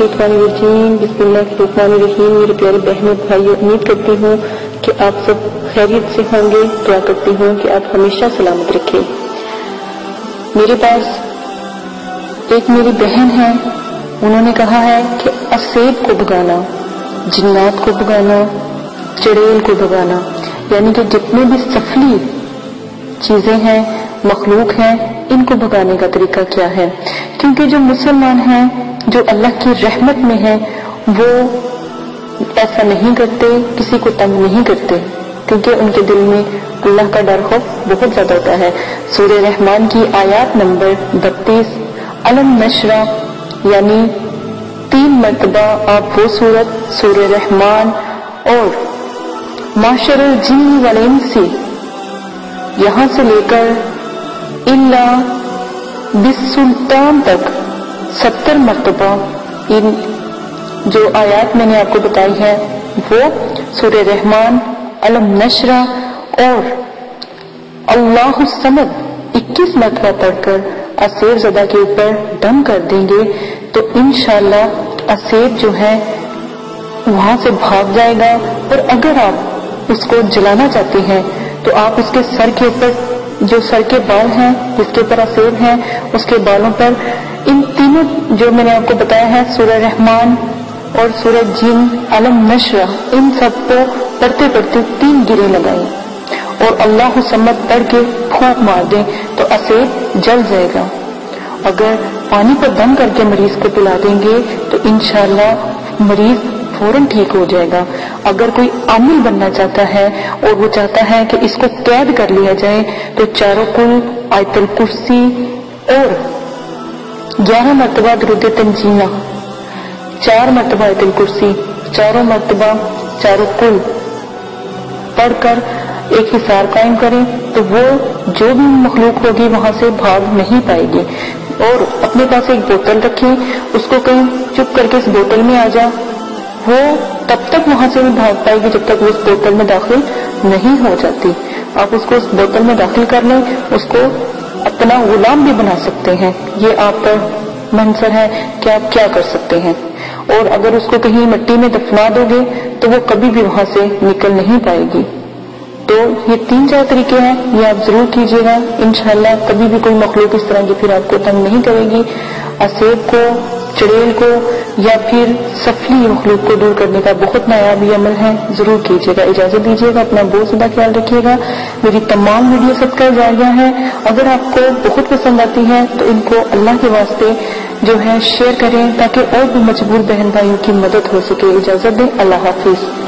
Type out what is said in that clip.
الرحمن الرجیم بسم اللہ الرحمن الرحیم میرے پیارے بہنوں، بھائیوں، امید کرتی ہوں کہ آپ سب خیریت سے ہوں گے۔ دعا کرتی ہوں کہ آپ ہمیشہ سلامت رکھیں۔ میرے پاس ایک میری بہن ہے۔ انہوں نے کہا ہے کہ اسیب کو بھگانا، جنات کو بھگانا، چڑیل کو بھگانا۔ یعنی کہ جتنے بھی سفلی چیزیں ہیں، مخلوق ہیں، ان کو بھگانے کا طریقہ کیا ہے؟ کیونکہ جو مسلمان ہیں جو اللہ کی رحمت میں ہیں وہ ایسا نہیں کرتے، کسی کو تنگ نہیں کرتے، کیونکہ ان کے دل میں اللہ کا ڈر خوف بہت زیادہ ہوتا ہے۔ سورہ رحمان کی آیات نمبر بتیس، علم نشرہ یعنی تین مرتبہ آپ وہ صورت سورہ رحمان اور معاشر الجن والانسی یہاں سے لے کر اللہ بسلطان تک ستر مرتبہ ان جو آیات میں نے آپ کو بتائی ہے وہ سورہ رحمان، علم نشرہ اور اللہ السمد اکیس مرتبہ پڑھ کر اسیر زدہ کے اوپر دم کر دیں گے، تو انشاءاللہ اسیر جو ہے وہاں سے بھاگ جائے گا۔ اور اگر آپ اس کو جلانا چاہتے ہیں، تو آپ اس کے سر کے اوپر جو سر کے بال ہیں، جس کے اوپر اسیر ہیں، اس کے بالوں پر، ان تینوں جو میں نے آپ کو بتایا ہے، سورہ رحمان اور سورہ جن، علم نشرہ ان سب کو پڑھتے پڑھتے تین گرے لگائیں۔ اور اللہ سمت پڑھ کے پھونک مار دیں تو اسیر جل جائے گا۔ اگر پانی پر دم کر کے مریض کو پلا دیں گے تو انشاءاللہ مریض فوراً ٹھیک ہو جائے گا۔ اگر کوئی عامل بننا چاہتا ہے اور وہ چاہتا ہے کہ اس کو قید کر لیا جائے، تو چاروں کل آیت الکرسی اور گیارہ مرتبہ درود تنجینا چار مرتبہ آیت الکرسی، چاروں مرتبہ چاروں کل پڑھ کر ایک حصار قائم کریں، تو وہ جو بھی مخلوق ہوگی وہاں سے بھاگ نہیں پائے گی۔ اور اپنے پاس ایک بوتل رکھیں، اس کو کہیں چپ کر کے اس بوتل میں آ جا۔ وہ تب تک وہاں سے نہیں بھاگ پائے گی جب تک وہ اس بوتل میں داخل نہیں ہو جاتی۔ آپ اس کو اس بوتل میں داخل کر لیں، اس کو اپنا غلام بھی بنا سکتے ہیں۔ یہ آپ پر منظر ہے کہ آپ کیا کر سکتے ہیں۔ اور اگر اس کو کہیں مٹی میں دفنا دو گے، تو وہ کبھی بھی وہاں سے نکل نہیں پائے گی۔ تو یہ تین چار طریقے ہیں، یہ آپ ضرور کیجیے گا۔ انشاءاللہ کبھی بھی کوئی مخلوق اس طرح کی پھر آپ کو تنگ نہیں کرے گی۔ اسیب کو، چڑیل کو یا پھر سفلی مخلوق کو دور کرنے کا بہت نایاب یہ عمل ہے، ضرور کیجیے گا، اجازت دیجیے گا، اپنا بہت زیادہ خیال رکھیے گا۔ میری تمام ویڈیو سب کا جائزہ ہے۔ اگر آپ کو بہت پسند آتی ہے تو ان کو اللہ کے واسطے جو ہے شیئر کریں تاکہ اور بھی مجبور بہن بھائیوں کی مدد ہو سکے۔ اجازت دیں۔ اللہ حافظ۔